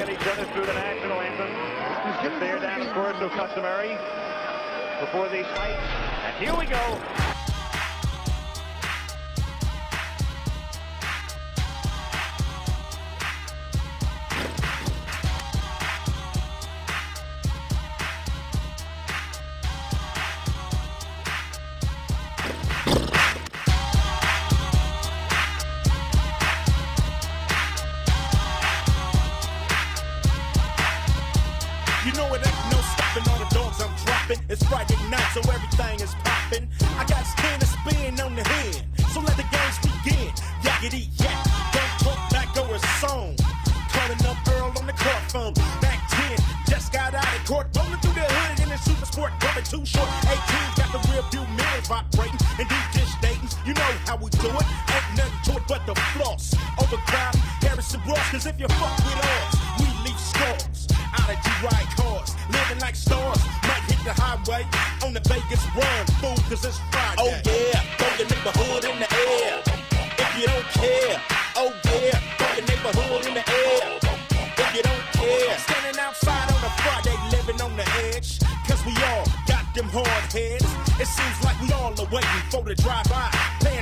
at each other through the national anthem. The stare down, of course, so customary before these fights. And here we go. The real few mirrors vibrating, and these dish datings, you know how we do it. Ain't nothing to it but the floss. Overcrowding, Harrison Ross, cause if you fuck with us, for the drive-by.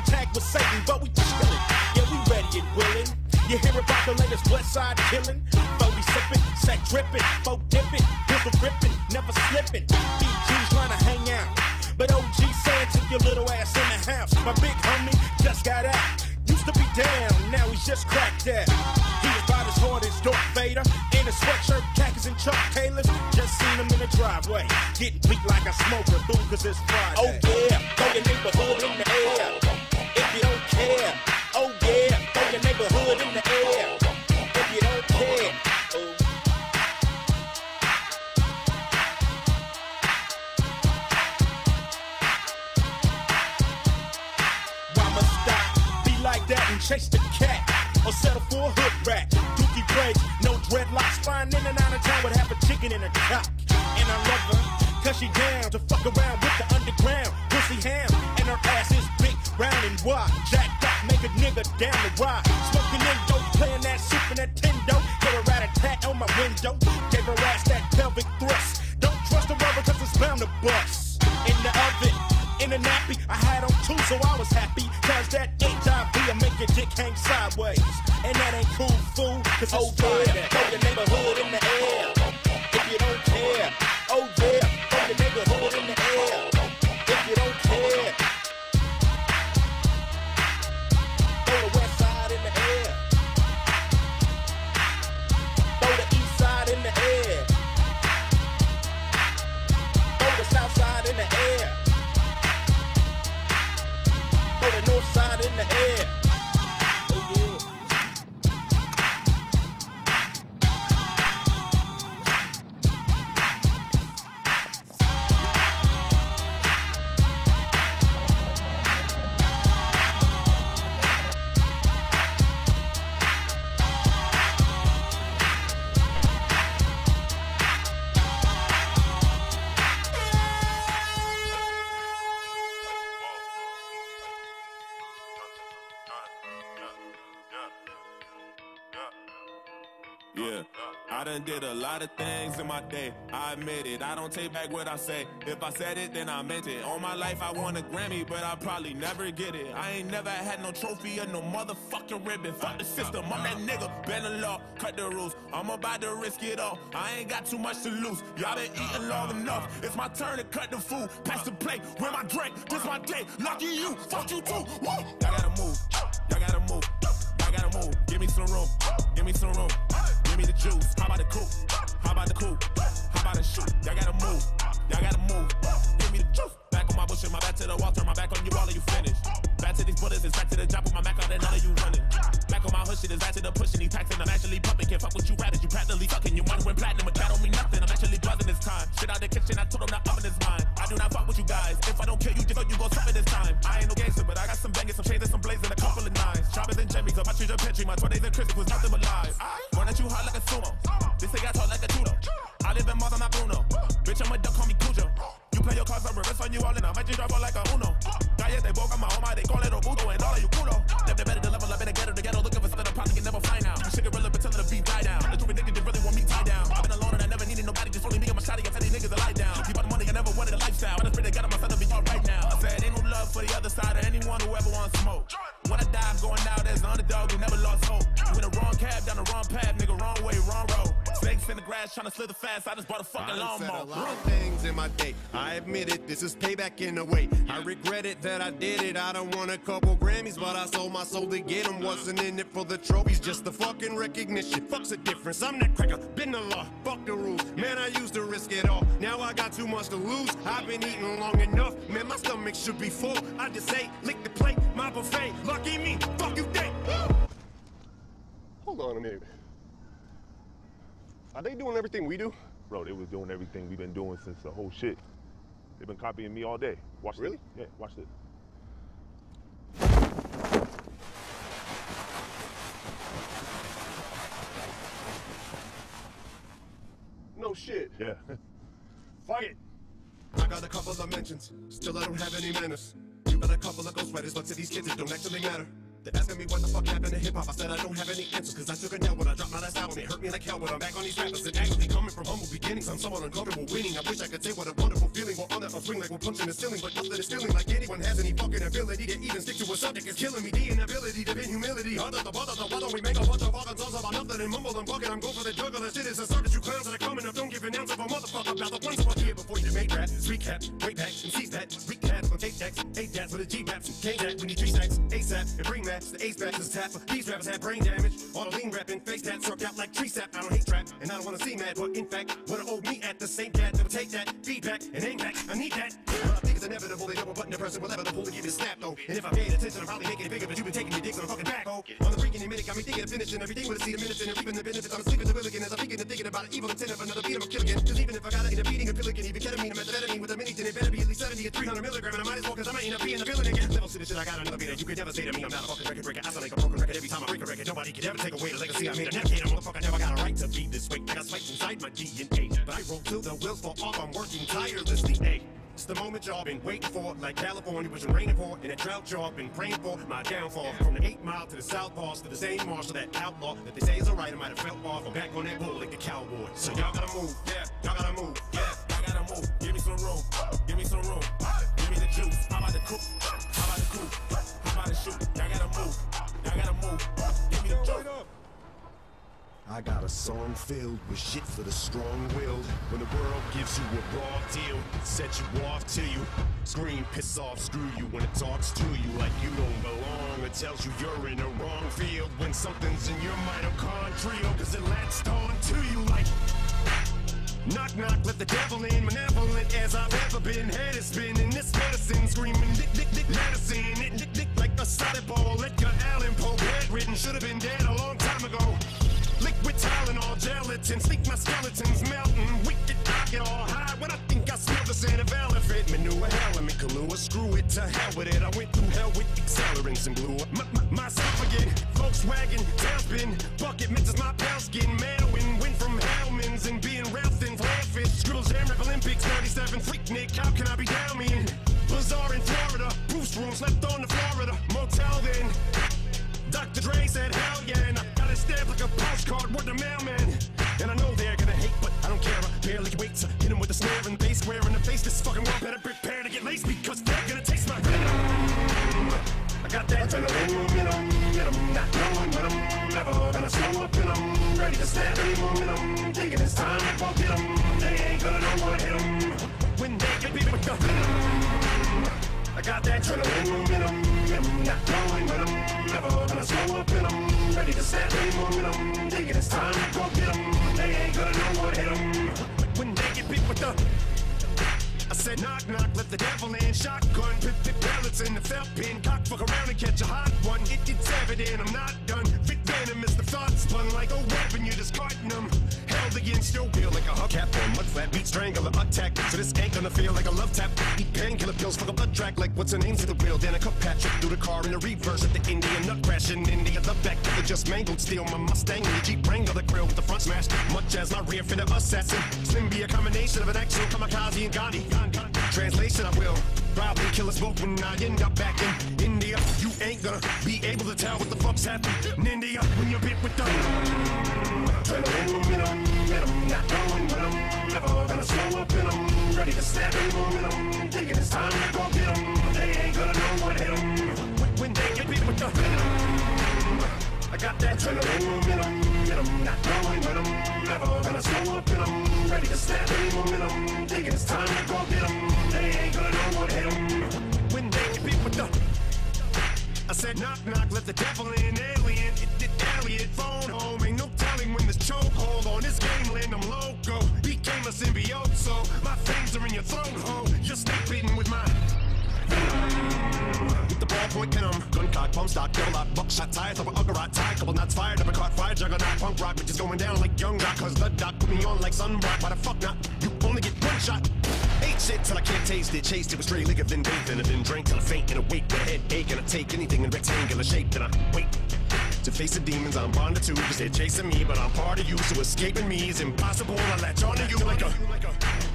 Tag with Satan, but we chillin'. Yeah, we ready and willing. You hear about the latest West Side killing? Phony sipping, sack dripping, folk dipping, pistol gripping, never slipping. DG's trying to hang out. But OG saying took your little ass in the house. My big homie just got out. Used to be down, now he's just cracked out. He was about as hard as Darth Vader. In a sweatshirt, Chuck Taylors. Just seen him in the driveway. Getting beat like a smoker, boo, cause it's Friday. Oh yeah, throw your neighborhood in the air. If you don't care, oh yeah, throw your neighborhood in the air. If you don't care, oh. Why must I be like that and chase the cat? Or settle for a hood rat? Dookie braids, no dreadlocks, flying in and out of town with half a chicken in her cock. And I love her, cause she down to fuck around with the underground. Pussy ham, and her ass is big, round and wide. Jacked up, make a nigga down the ride. Smoking in dope, playing that Super Nintendo. Get a rat a tat on my window. Gave her ass that pelvic thrust. Don't trust the rubber cause it's bound to bust. In the oven, in a nappy, I had on two, so I was happy. Cause that HIV will make your dick hang sideways. And that ain't cool, fool, cause it's Friday. Throw your neighborhood in the air. If you don't care, done did a lot of things in my day. I admit it. I don't take back what I say. If I said it, then I meant it. All my life I won a Grammy, but I probably never get it. I ain't never had no trophy or no motherfucking ribbon. Fuck the system. I'm that nigga. Bend the law, cut the rules. I'm about to risk it all. I ain't got too much to lose. Y'all been eating long enough. It's my turn to cut the food. Pass the plate. Where my drink? This my day. Lucky you. Fuck you too. Woo. Y'all gotta move. Y'all gotta move. Y'all gotta move. Give me some room. Give me some room. Give me the juice. How about the coupe? How about the coupe? How about the shoot? Y'all gotta move. Y'all gotta move. Give me the juice. Back on my bullshit, my back to the wall, turn my back on you, all of you finished. Back to these bullets, it's back to the job with my Mac out and none of you running. Back on my hood shit, is back to the pushing, these taxing, I'm actually pumping. Can't fuck with you rappers, you practically sucking. You money went platinum, but that don't mean nothing. I'm actually buzzing this time. Shit out the kitchen, I told them up in this mine. I do not fuck with you guys. If I don't kill you, just you gon' suffer this is payback in a way. I regret it that I did it. I don't want a couple Grammys, but I sold my soul to get them. Wasn't in it for the trophies, just the fucking recognition. Fuck's the difference. I'm that cracker, been the law, fuck the rules. Man, I used to risk it all. Now I got too much to lose. I've been eating long enough. Man, my stomach should be full. I just ate, lick the plate, my buffet. Lucky me, fuck you, think. Hold on a minute. Are they doing everything we do? Bro, they was doing everything we've been doing since the whole shit. They've been copying me all day. Watch Really? this. Yeah, watch this. No shit. Yeah. Fuck it. I got a couple of mentions, still I don't have any manners. You got a couple of ghostwriters, but to these kids it don't actually matter. They're asking me what the fuck happened to hip hop. I said I don't have any answers, cause I took a L when I dropped my last album. It hurt me like hell, but I'm back on these rappers. And actually coming from humble beginnings, I'm somewhat uncomfortable winning. I wish I could say what a wonderful feeling. We're on that swing like we're punching the ceiling, but nothing is stealing like anyone has any fucking ability to even stick to a subject. It's killing me. The inability to pin humility. Harder the bother, the don't we make a bunch of fucking songs about nothing and mumble and bucket? I'm going for the juggler. Shit is a circus. You clowns that are coming up. Don't give an ounce of a motherfucker about the ones who are here before you made rap. Recap, way back, and seize that. Dats for the G raps. K that, we need three stacks, ASAP, and bring that. The ace back is tap. These rappers have brain damage. All the lean rapping, face tat, struck out like tree sap. I don't hate trap, and I don't wanna see mad, but in fact, what owe me at the same cat that will take that feedback and aim back. I need that. I think it's inevitable. They double button the person will inevitable to give a snap though. And if I paid attention, I'm probably making it bigger, but you've been taking your dicks on a fucking back, oh. On the freaking minute, got me thinking of finishing everything with a seed of minutes and reaping the benefits. I'm sleeping the will again as I'm thinking and thinking about it. Evil intent of another beat, I'm a kill again. Cause even if I got it in a beating, a pill again, even ketamine, a methamphetamine with a mini tin, it better be at least 70 or 300 milligram. And I might as cause I might end up being the villain again. Levels to shit, I got another beat. that You could devastate me, I'm not a fucking record breaker. I sound like a broken record every time I break a record. Nobody could ever take away the legacy I made. A navigator, motherfucker, never got a right to be this way. I got spikes inside my DNA. But I roll till the wheels fall off. I'm working tirelessly. Hey. It's the moment y'all been waiting for, like California was raining for, and a drought y'all been praying for. My downfall from the eight mile to the south pass to the same Marshall, that outlaw that they say is alright. I might have felt off. I'm back on that bull like a cowboy. So y'all gotta move, yeah, y'all gotta move, yeah, Y'all gotta move. Give me some room. Give me some room. Juice. How about the coupe? How about the coupe? How about the shoot? Y'all gotta move. Y'all gotta move. Give me the juice. I got a song filled with shit for the strong-willed. When the world gives you a raw deal, set you off till you scream, piss off, screw you. When it talks to you like you don't belong, it tells you you're in the wrong field. When something's in your mitochondrial, cause it latched on to you like. Knock, knock, let the devil in. Malevolent as I've ever been. Head is spinning. This medicine screaming. Dick, dick, dick, medicine. It, dick, dick, like a solid ball. Edgar Allan Poe. Bedridden. Should have been dead a long time ago. Liquid Tylenol, gelatin. Sleep my skeletons melting. Wicked, I get all high when I think Smell the scent of elephant. Manure, element, Kahlua. Screw it to hell with it. I went through hell with accelerants and my, my, myself again. Volkswagen, tailspin. Bucket mixes my pale skin. Mailwind. Went from Hellman's and being Ralph and Flairfish. Scribbles Jam Rap Olympics 97. Freaknik, how can I be down me? Bizarre in Florida. Boost room, slept on the Florida motel then. Dr. Dre said, hell yeah, and I got it stamped like a postcard with the mailman. And I know they're hate, but I don't care. I barely wait to hit them with a snare and bass square in the face. This fucking world better prepare to get laced because they're gonna taste my venom. I got that adrenaline momentum, momentum, not knowing when I'm never gonna slow up and I'm ready to snap any momentum. Thinking it's time to go get 'em. They ain't gonna know what hit 'em when they get beat with the venom. Got that adrenaline momentum, momentum, not going when I'm never gonna slow up and I'm ready to snap any momentum. Thinking it's time to go get get 'em. They ain't gonna know what hit 'em when they get beat with the said knock knock, let the devil in. Shotgun, pip pip pellets in the felt pin. Cock fuck around and catch a hot one. It, it's evident I'm not done. Fit venom is the thought spun like a weapon. You're discarding them. Held against your will like a hubcap or mud flat. Beat strangler attack. So this ain't gonna feel like a love tap. Eat painkiller pills, fuck a blood track like what's her name to the wheel. Then a cup Patrick through the car in the reverse at the Indian nut crash in India. The back of the just mangled steel. My Mustang and the Jeep Wrangler the grill with the front smashed. Much as my rear fender assassin. Slim be a combination of an actual kamikaze and Gandhi. Translation, I will probably kill us both when I end up back in India. You ain't gonna be able to tell what the fuck's happening in India when you're beat with the. Momentum, momentum, not going with them. Never gonna slow up in them. Ready to snap in momentum. taking it's time to go get them. They ain't gonna know what hit them. When they get beat with the venom. I got that adrenaline momentum not going with. Never gonna slow up in. Ready to snap any momentum. It's time to go get. They ain't gonna know what hit. When they with the. I said knock knock, let the devil in, alien, it, it, alien, phone home, ain't no telling when this chokehold on this game land, I'm loco, became a symbiote, so my fangs are in your throat, ho, just snake bitten with my... The ballpoint pin 'em, gun cock, pump stock, double lock, buckshot, tie, throw a uggerot, tie, couple knots fired, up a caught fire, juggernaut, punk rock, bitches going down like young rock, cause the doc put me on like sunblock, why the fuck not? You only get one shot. Ate shit till I can't taste it, chased it with straight liquor, then bathed in it, then drank till I faint and awake with a headache, and I take anything in rectangular shape, then I wait. To face the demons I'm bonded to, cause they're chasing me, but I'm part of you, so escaping me is impossible. I latch onto you like a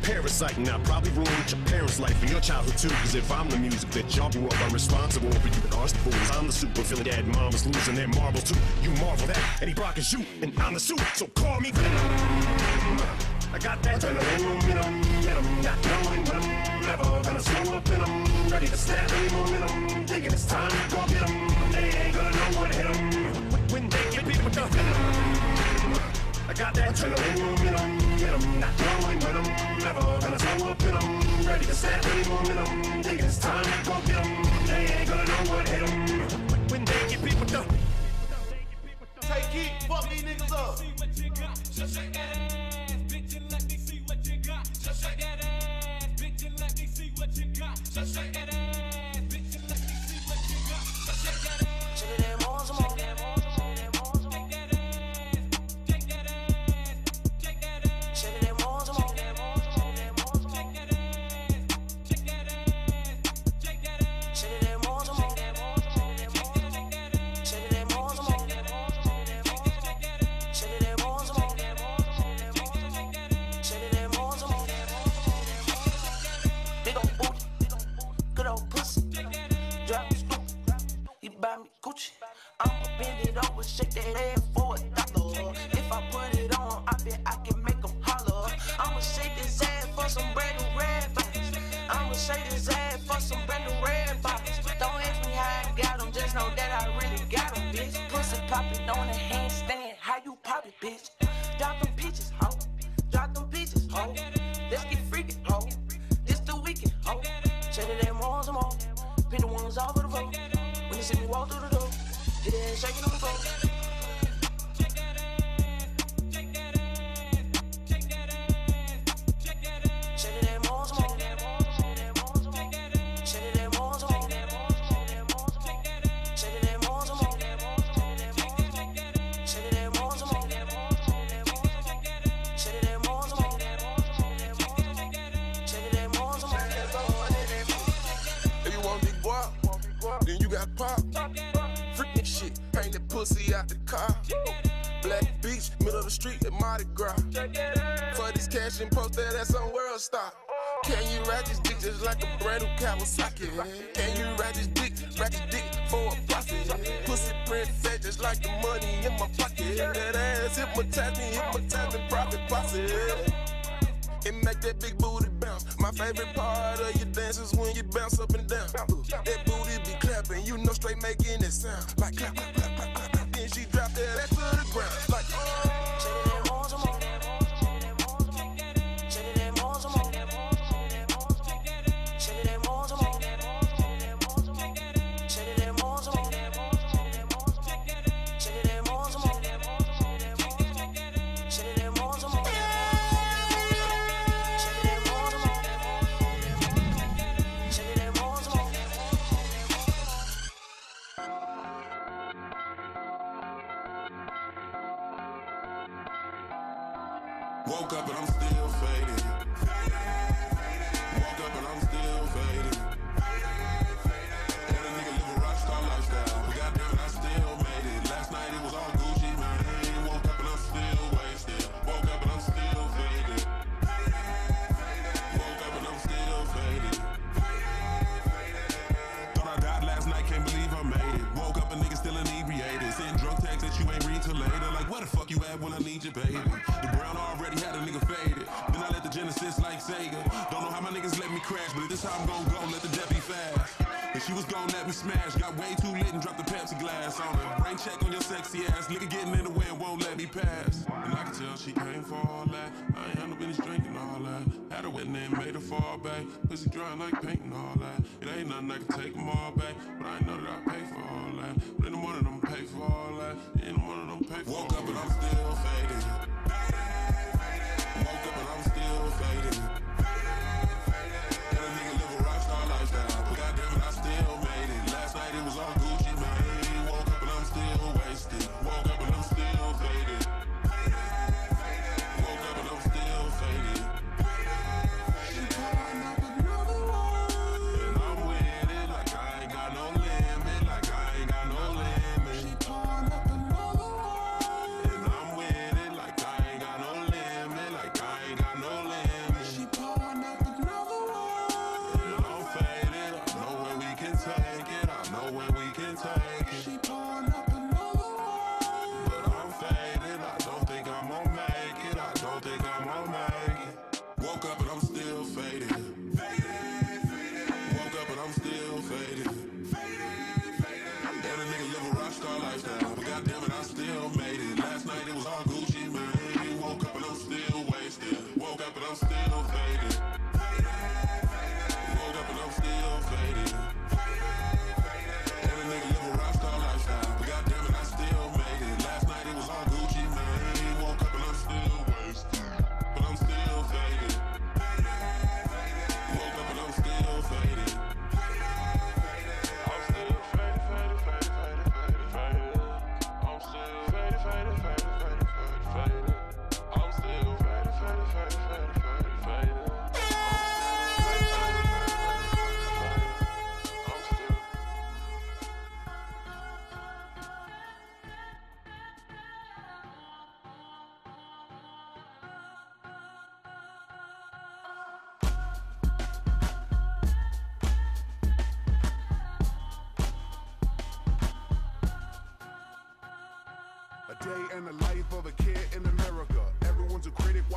parasite, and I probably ruined your parents' life and your childhood too. Cause if I'm the music that y'all grew up, I'm responsible for you are the fools. I'm the super feeling dad, and mama's losing their marbles too. You marvel that, Eddie Brock is you, and I'm the suit, so call me Venom. I got that adrenaline momentum, momentum, not knowing when I'm never gonna slow up in 'em. Ready to snap any momentum, thinking it's time to go get 'em. They ain't gonna know what hit 'em. When they get beat with the venom. I got that adrenaline momentum, get em, not going with em, never gonna slow up in em, ready to set any momentum, think it's time to go get em, they ain't gonna know what hit em, when they get people done. Take it, fuck these niggas up. Just shake that ass, bitch, and let me see what you got. Just shake that ass, bitch, and let me see what you got. Just shake that you got pop. Freak that shit, paint that pussy out the car. Black beach, middle of the street at Mardi Gras. For this cash and post that at some world star. Can you ride this dick just like a brand new Kawasaki? Can you ride this dick, ride this dick for a profit? Pussy print fat just like the money in my pocket. That ass hypnotize me, profit posse. It make that big booty bounce. My favorite part of your dance is when you bounce up and down. That booty be clapping, you know straight making it sound like clap, clap, clap, clap, clap. clap. Then she drop that ass to the ground Pussy dry like paint and all that. It ain't nothing I can take them all back. But I know that I pay for all that. But in the morning I'm pay for all that. In the morning I'm pay for Woke up and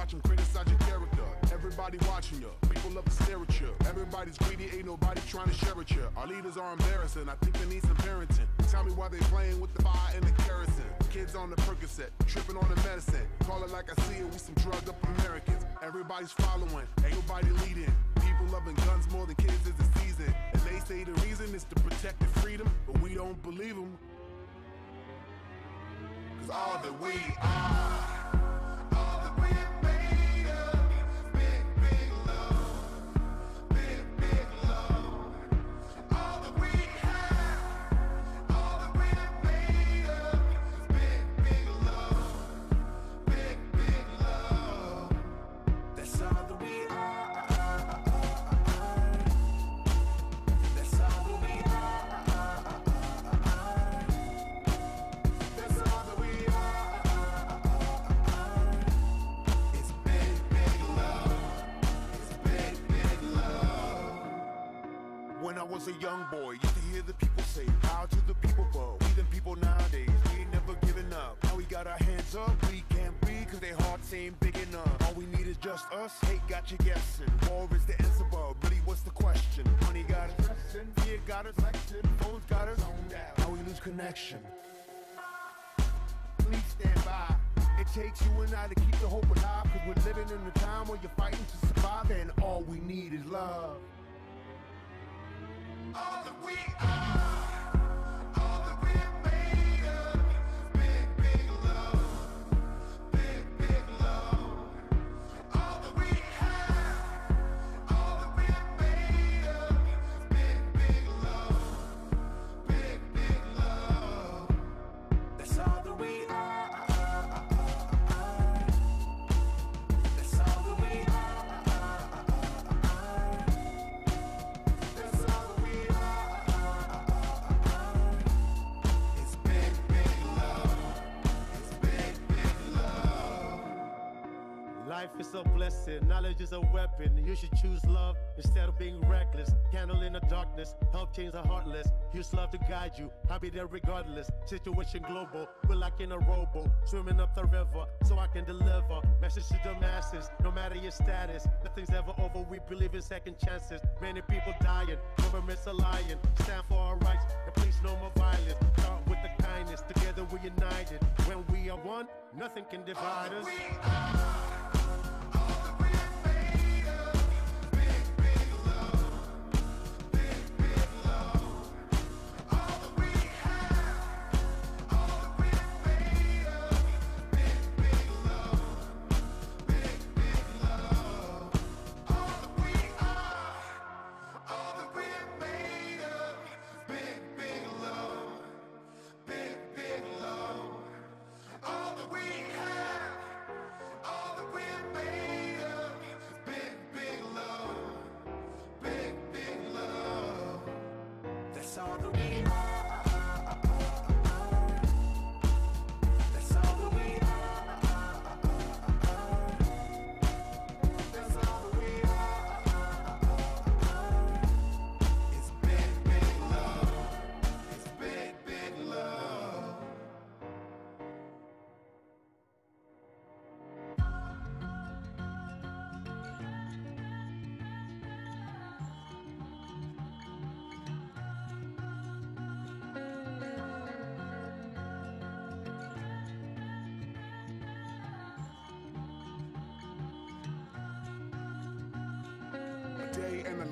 critic, watching criticize your character. Everybody watching you, people love to stare at you. Everybody's greedy, ain't nobody trying to share with you. Our leaders are embarrassing, I think they need some parenting. Tell me why they playing with the fire and the kerosene. Kids on the Percocet, tripping on the medicine. Call it like I see it, we some drugged up Americans. Everybody's following, ain't nobody leading. People loving guns more than kids is the season. And they say the reason is to protect the freedom, but we don't believe them. Cause all that we are, young boy, used to hear the people say, How to the people, but we the people nowadays, we ain't never giving up. Now we got our hands up, we can't breathe cause their hearts ain't big enough. All we need is just us, hate got you guessing. War is the answer, but really what's the question? Money got us stressing, fear got us flexing, phones got us zoned out. Now we lose connection. Please stand by. It takes you and I to keep the hope alive. Cause we're living in a time where you're fighting to survive, and all we need is love. All that we are, all that we're made blessing, knowledge is a weapon. You should choose love instead of being reckless. Candle in the darkness, help change the heartless. Use love to guide you, I'll be there regardless. Situation global, we're like in a rowboat, swimming up the river so I can deliver. Message to the masses, no matter your status. Nothing's ever over, we believe in second chances. Many people dying, governments are lying. Stand for our rights, and please no more violence. Start with the kindness, together we're united. When we are one, nothing can divide us.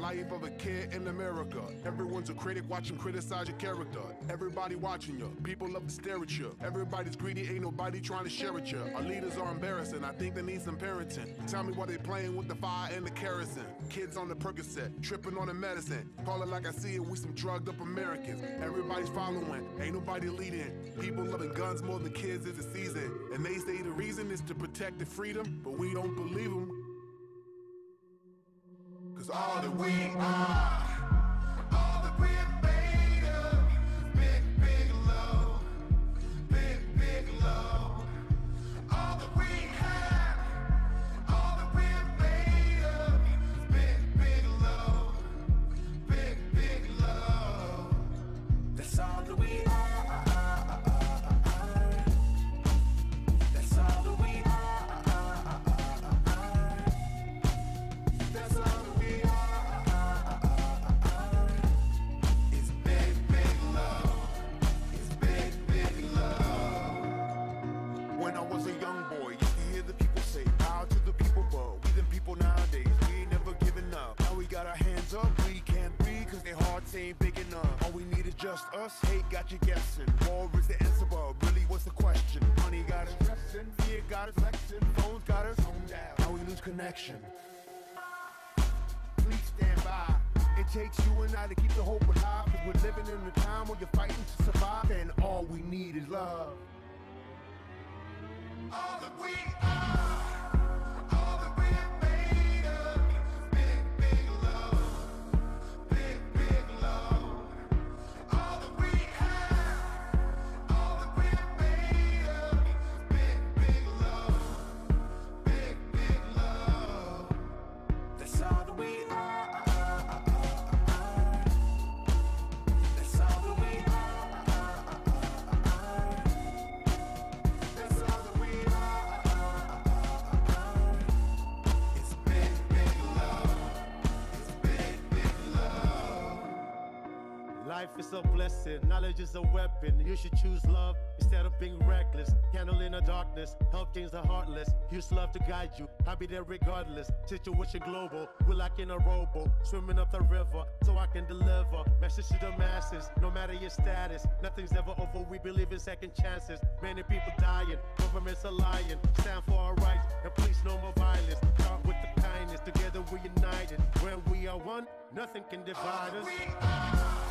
Life of a kid in America. Everyone's a critic watching criticize your character. Everybody watching you. People love to stare at you. Everybody's greedy, ain't nobody trying to share with you. Our leaders are embarrassing. I think they need some parenting. Tell me why they playing with the fire and the kerosene. Kids on the Percocet, tripping on the medicine. Call it like I see it, we some drugged up Americans. Everybody's following, ain't nobody leading. People loving guns more than kids is the season. And they say the reason is to protect the freedom, but we don't believe them. All that we are, us, hate got you guessing. War is the answer, but really what's the question? Money got us stressing, fear got us flexing, phones got us home down. Now we lose connection. Please stand by. It takes you and I to keep the hope alive. Cause we're living in a time where you're fighting to survive. And all we need is love. All that we are, a weapon. You should choose love instead of being reckless. Candle in the darkness, help change the heartless. Use love to guide you, I'll be there regardless. Situation global, we're like in a rowboat, swimming up the river so I can deliver. Message to the masses, no matter your status. Nothing's ever over, we believe in second chances. Many people dying, governments are lying. Stand for our rights, and please no more violence. Start with the kindness, together we're united. When we are one, nothing can divide us.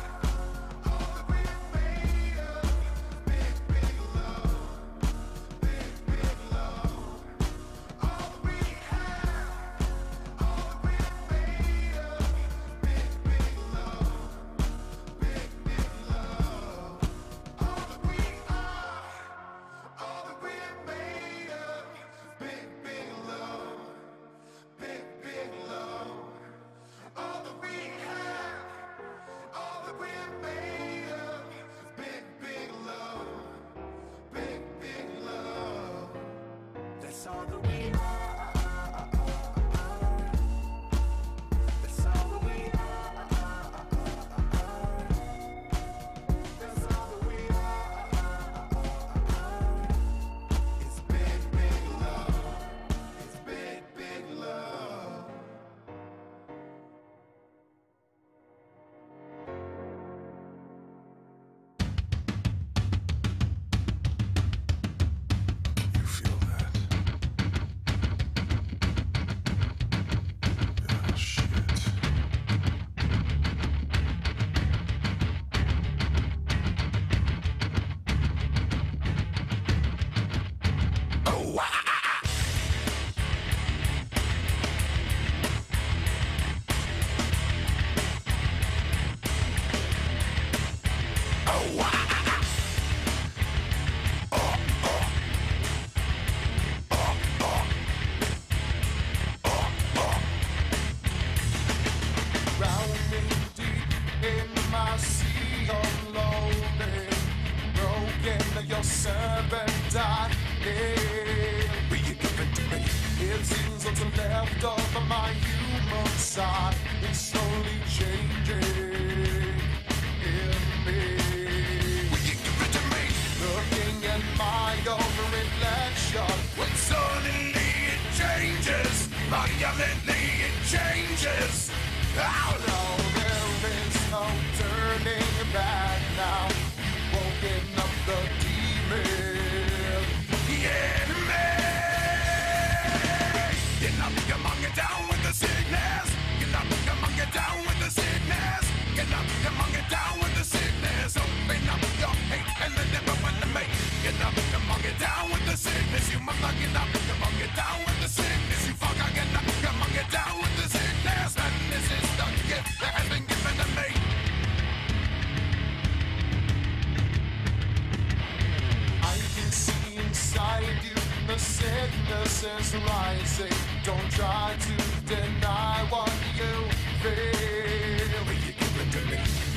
is rising. Don't try to deny what you feel.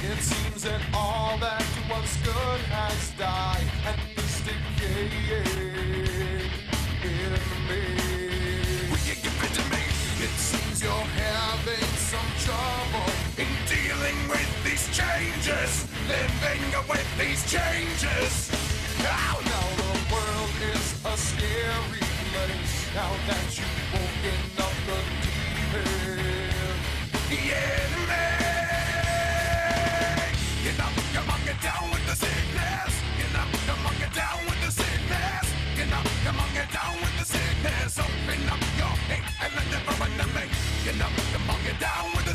It seems that all that was good has died and is decaying in me. Will you give it to me? It seems you're having some trouble in dealing with these changes, living with these changes. now that you've woken up the deep end. The enemy! You knock the monkey down with the sickness. You knock the monkey down with the sickness. You knock the monkey down with the sickness. Open up your hate and the never enemy. You knock the monkey down with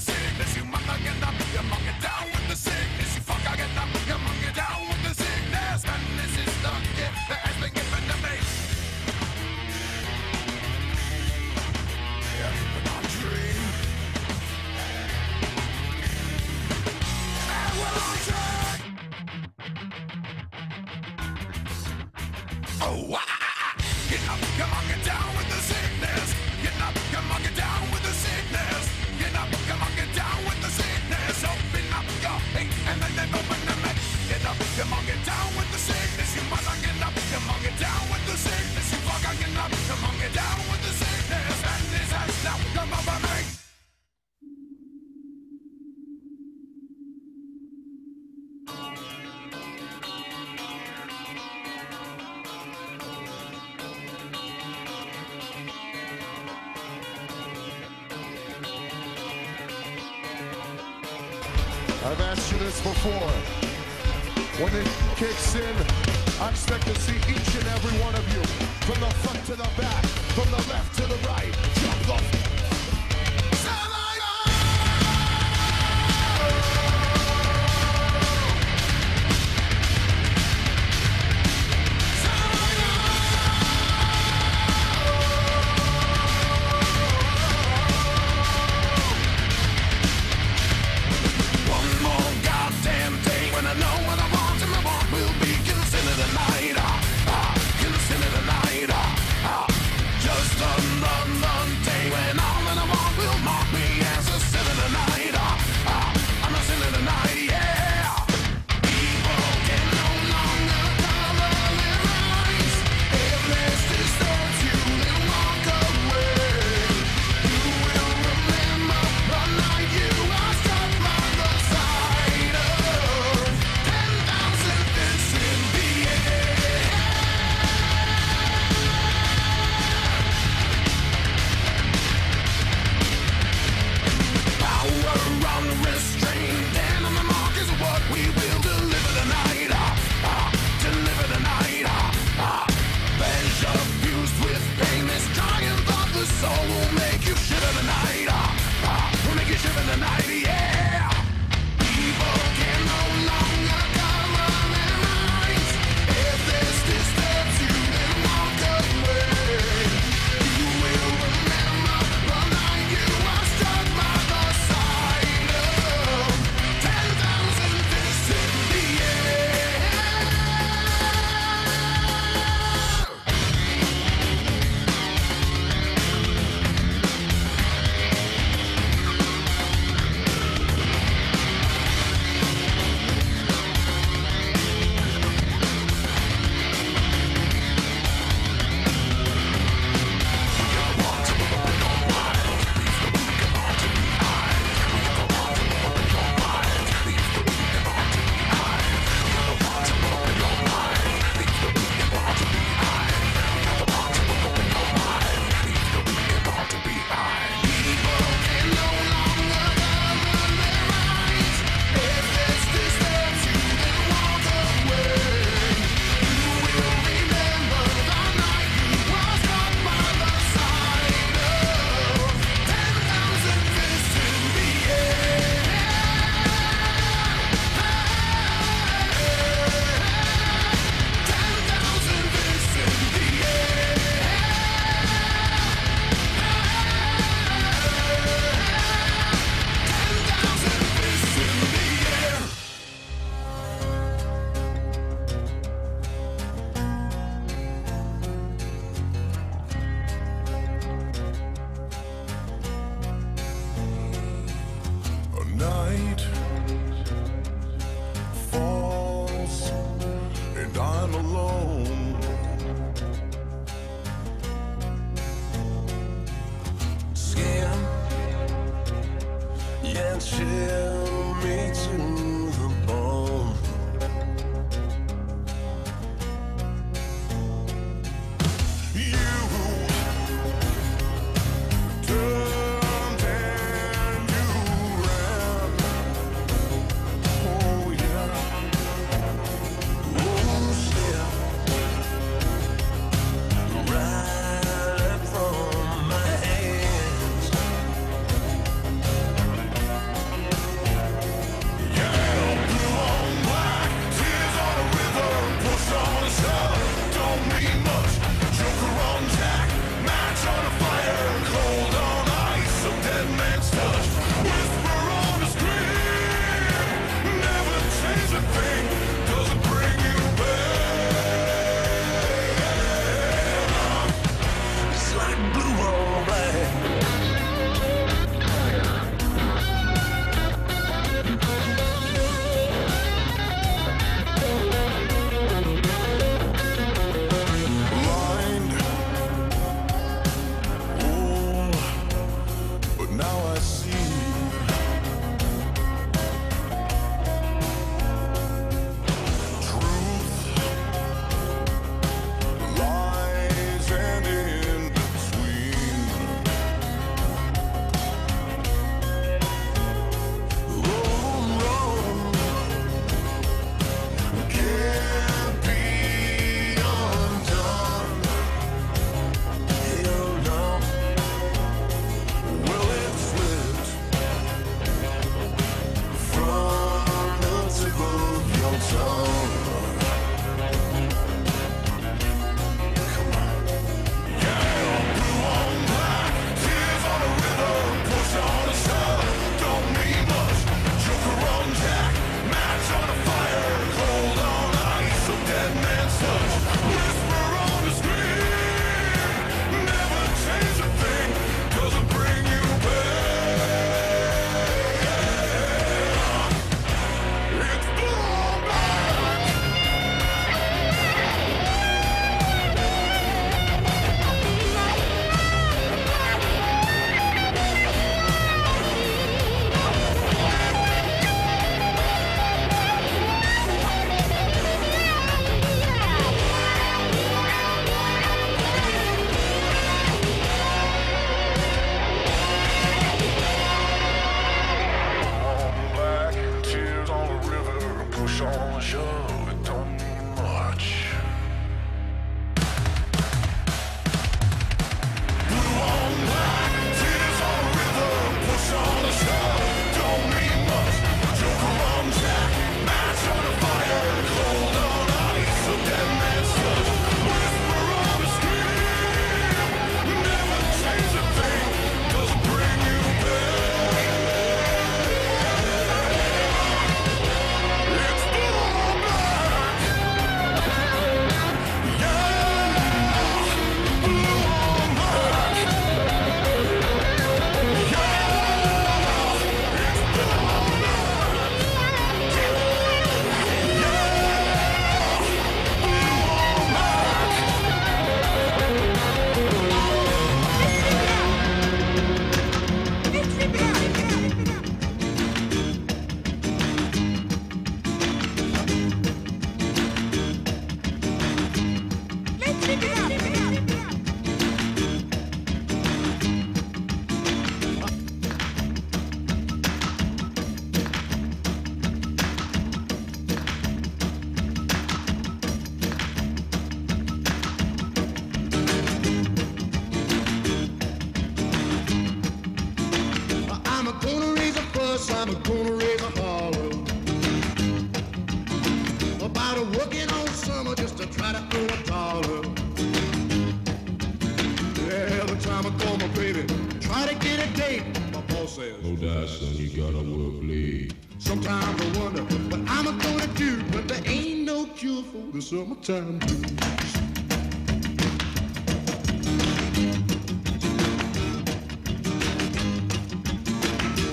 Sometimes I wonder what I'm gonna do, but there ain't no cure for the summertime blues.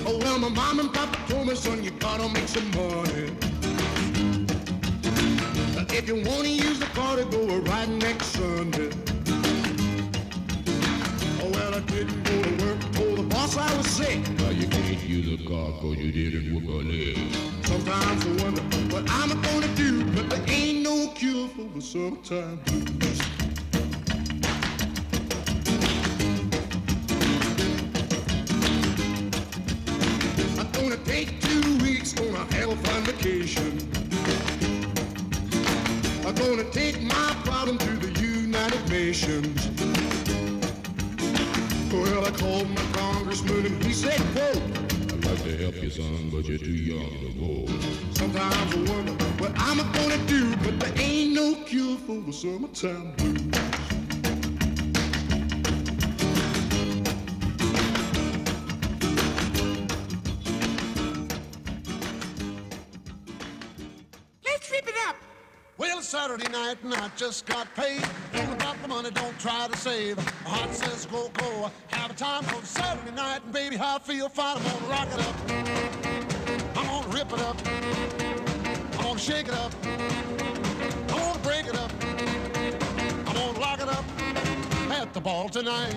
Oh well, my mom and papa told me, son, you gotta make some money. If you wanna use the car to go a ride next Sunday. Well, I didn't go to work, told the boss I was sick. Now you can't use a car cause you didn't work on it. Sometimes I wonder what I'm gonna do, but there ain't no cure for the summertime blues. I'm gonna take two weeks on a of a vacation. I'm gonna take my problem to the United Nations. Congressman and he said, quote, I'd like to help you, son, but you're too young to vote. Sometimes I wonder what I'm gonna do, but there ain't no cure for the summertime blues. Let's rip it up. Well, Saturday night and I just got paid. Money, don't try to save. My heart says go, go. Have a time for Saturday night and baby, I feel fine. I'm gonna rock it up. I'm gonna rip it up. I'm gonna shake it up. I'm gonna break it up. I'm gonna lock it up at the ball tonight.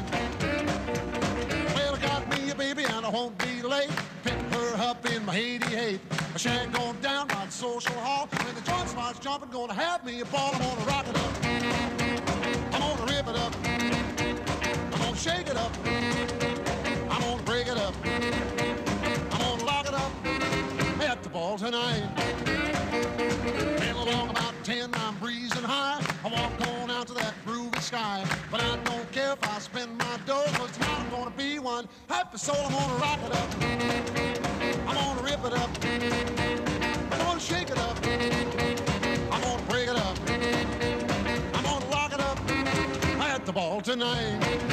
Well, I got me a baby and I won't be late. Pick her up in my 88. I shan't go down by the social hall. When the joint starts jumping, gonna have me a ball. I'm gonna rock it up. I'm gonna rip it up. I'm gonna shake it up. I'm gonna break it up. I'm gonna lock it up at the ball tonight. Been along about 10, I'm breezing high. I walk on out to that groovy sky. But I don't care if I spend my dough, cause tonight I'm gonna be one happy soul. I'm gonna rock it up. I'm gonna rip it up. I'm gonna shake it up. ball tonight.